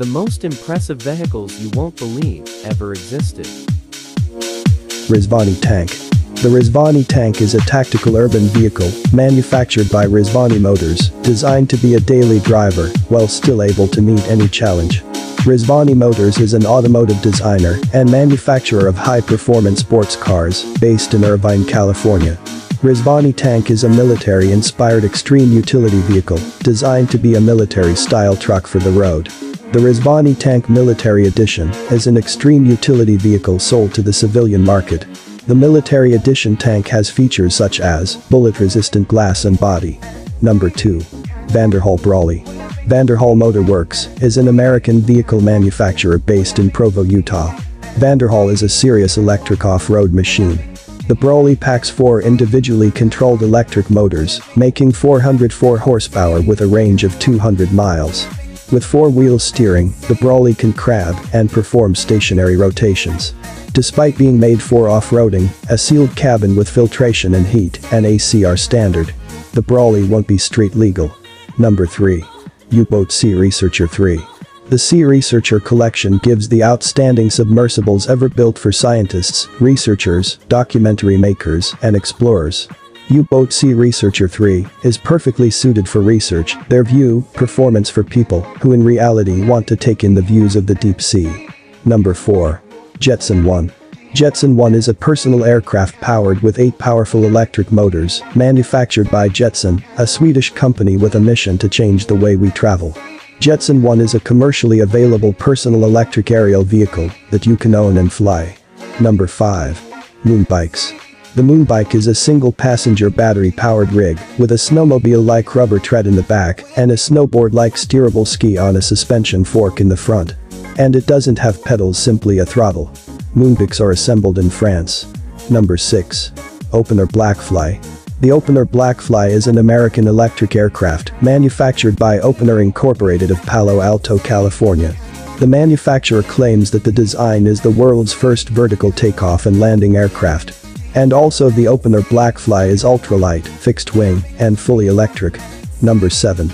The most impressive vehicles you won't believe ever existed. Rizvani Tank. The Rizvani Tank is a tactical urban vehicle manufactured by Rizvani Motors, designed to be a daily driver while still able to meet any challenge. Rizvani Motors is an automotive designer and manufacturer of high-performance sports cars based in Irvine, California. Rizvani Tank is a military-inspired extreme utility vehicle designed to be a military-style truck for the road. The Rizvani Tank Military Edition is an extreme utility vehicle sold to the civilian market. The Military Edition tank has features such as bullet-resistant glass and body. Number 2. Vanderhall Brawley. Vanderhall Motor Works is an American vehicle manufacturer based in Provo, Utah. Vanderhall is a serious electric off-road machine. The Brawley packs four individually controlled electric motors, making 404 horsepower with a range of 200 miles. With four-wheel steering, the Brawley can crab and perform stationary rotations. Despite being made for off-roading, a sealed cabin with filtration and heat and AC are standard. The Brawley won't be street legal. Number 3. U-Boat C-Researcher 3. The C-Researcher collection gives the outstanding submersibles ever built for scientists, researchers, documentary makers, and explorers. U-Boat C-Researcher 3 is perfectly suited for research, their view, performance for people who in reality want to take in the views of the deep sea. Number 4. Jetson 1. Jetson 1 is a personal aircraft powered with eight powerful electric motors, manufactured by Jetson, a Swedish company with a mission to change the way we travel. Jetson 1 is a commercially available personal electric aerial vehicle that you can own and fly. Number 5. Moonbikes. The Moonbike is a single-passenger battery-powered rig with a snowmobile-like rubber tread in the back and a snowboard-like steerable ski on a suspension fork in the front. And it doesn't have pedals simply a throttle. Moonbikes are assembled in France. Number 6. Opener Blackfly. The Opener Blackfly is an American electric aircraft manufactured by Opener Incorporated of Palo Alto, California. The manufacturer claims that the design is the world's first vertical takeoff and landing aircraft. And also the Opener Blackfly is ultralight, fixed wing, and fully electric. Number 7.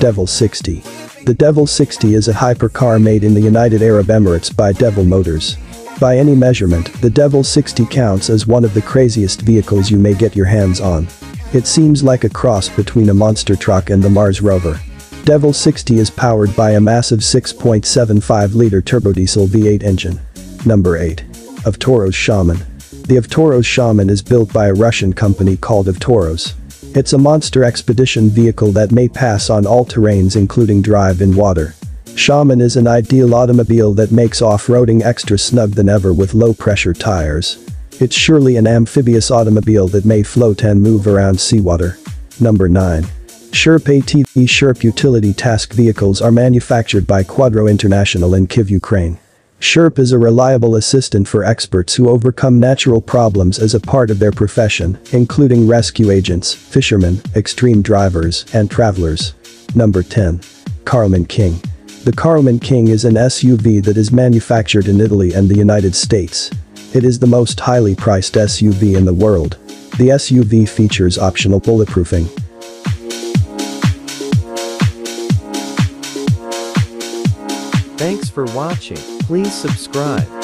Devel 60. The Devel 60 is a hypercar made in the United Arab Emirates by Devel Motors. By any measurement, the Devel 60 counts as one of the craziest vehicles you may get your hands on. It seems like a cross between a monster truck and the Mars rover. Devel 60 is powered by a massive 6.75-liter turbodiesel V8 engine. Number 8. Avtoros Shaman. The Avtoros Shaman is built by a Russian company called Avtoros. It's a monster expedition vehicle that may pass on all terrains including drive in water. Shaman is an ideal automobile that makes off-roading extra snug than ever with low-pressure tires. It's surely an amphibious automobile that may float and move around seawater. Number 9. Sherp ATV Sherp utility task vehicles are manufactured by Quadro International in Kyiv, Ukraine. Sherp is a reliable assistant for experts who overcome natural problems as a part of their profession, including rescue agents, fishermen, extreme drivers, and travelers. Number 10. Karlmann King. The Karlmann King is an SUV that is manufactured in Italy and the United States. It is the most highly priced SUV in the world. The SUV features optional bulletproofing. Thanks for watching. Please subscribe.